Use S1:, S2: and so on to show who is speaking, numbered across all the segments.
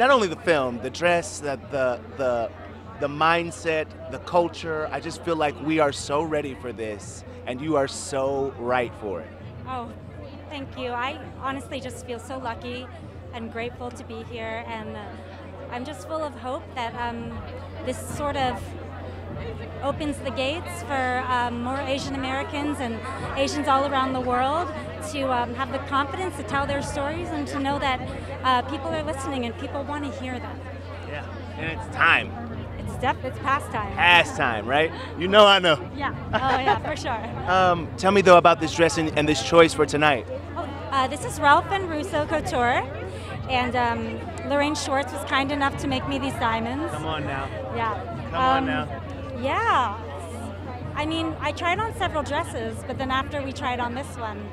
S1: not only the film, the dress, the the the the mindset, the culture. I just feel like we are so ready for this, and you are so right for it.
S2: Oh, thank you. I honestly just feel so lucky and grateful to be here, and uh, I'm just full of hope that um, this sort of opens the gates for um, more Asian Americans and Asians all around the world to um, have the confidence to tell their stories and to know that uh, people are listening and people want to hear them.
S1: Yeah, and it's time.
S2: It's def- it's past time.
S1: Past time, right? You know I know.
S2: Yeah. Oh yeah, for sure.
S1: Um, tell me though about this dress and, and this choice for tonight.
S2: Oh, uh, this is Ralph and Russo Couture, and um, Lorraine Schwartz was kind enough to make me these diamonds.
S1: Come on now.
S2: Yeah.
S1: Come on now.
S2: Yeah. I mean, I tried on several dresses, but then after we tried on this one,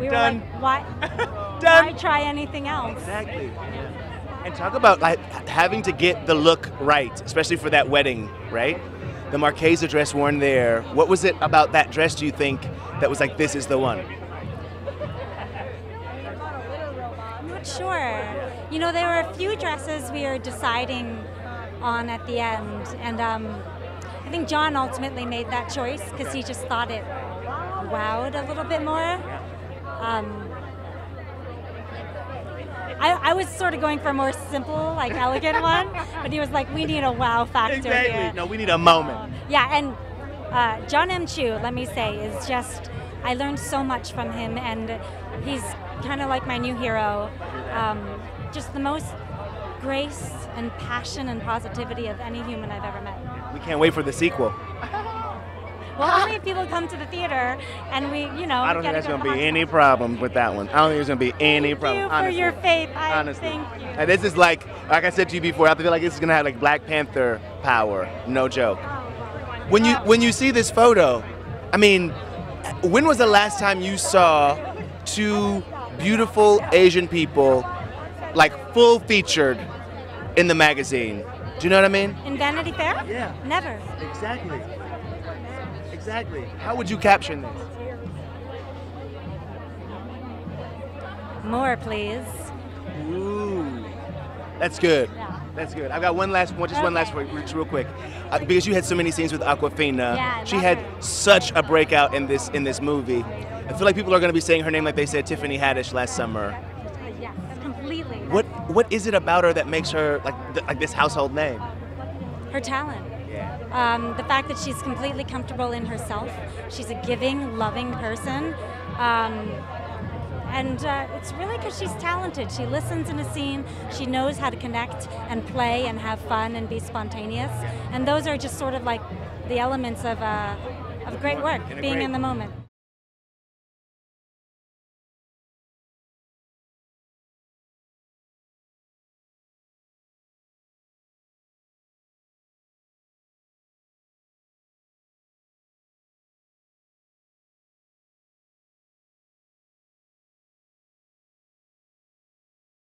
S2: we
S1: Done.
S2: were like, why,
S1: Done.
S2: why try anything else?
S1: Exactly. And talk about like having to get the look right, especially for that wedding, right? The Marchesa dress worn there. What was it about that dress? Do you think that was like this is the one?
S2: I'm not sure. You know, there were a few dresses we were deciding on at the end, and um, I think John ultimately made that choice because he just thought it wowed a little bit more. Um, I, I was sort of going for a more simple, like elegant one, but he was like, "We need a wow factor here."
S1: No, we need a moment.
S2: Yeah, and uh, John M. Chu, let me say, is just, I learned so much from him, and he's kind of like my new hero. Um, just the most grace and passion and positivity of any human I've ever met.
S1: We can't wait for the sequel.
S2: Well, only if people come to the theater and we, you know,
S1: I don't think there's going to be
S2: to
S1: any problem with that one. I don't think there's going to be any
S2: Thank
S1: problem.
S2: you for
S1: honestly.
S2: your faith. I
S1: honestly.
S2: thank you.
S1: And this is like, like I said to you before, I feel like this is gonna have like Black Panther power. No joke. When you when you see this photo, I mean, when was the last time you saw two beautiful Asian people, like full featured, in the magazine? Do you know what I mean?
S2: In Vanity Fair?
S1: Yeah.
S2: Never.
S1: Exactly. Exactly. How would you caption this?
S2: More, please.
S1: Ooh, that's good.
S2: Yeah.
S1: That's good. I've got one last one, just one last one, real quick, uh, because you had so many scenes with Awkwafina.
S2: Yeah, I
S1: she had
S2: her.
S1: such a breakout in this in this movie. I feel like people are going to be saying her name like they said Tiffany Haddish last summer.
S2: Yes, completely.
S1: What what is it about her that makes her like th- like this household name?
S2: Her talent.
S1: Yeah.
S2: Um, the fact that she's completely comfortable in herself. She's a giving, loving person. Um, and uh, it's really because she's talented. She listens in a scene. She knows how to connect and play and have fun and be spontaneous. And those are just sort of like the elements of, uh, of great work, being
S1: great-
S2: in the moment.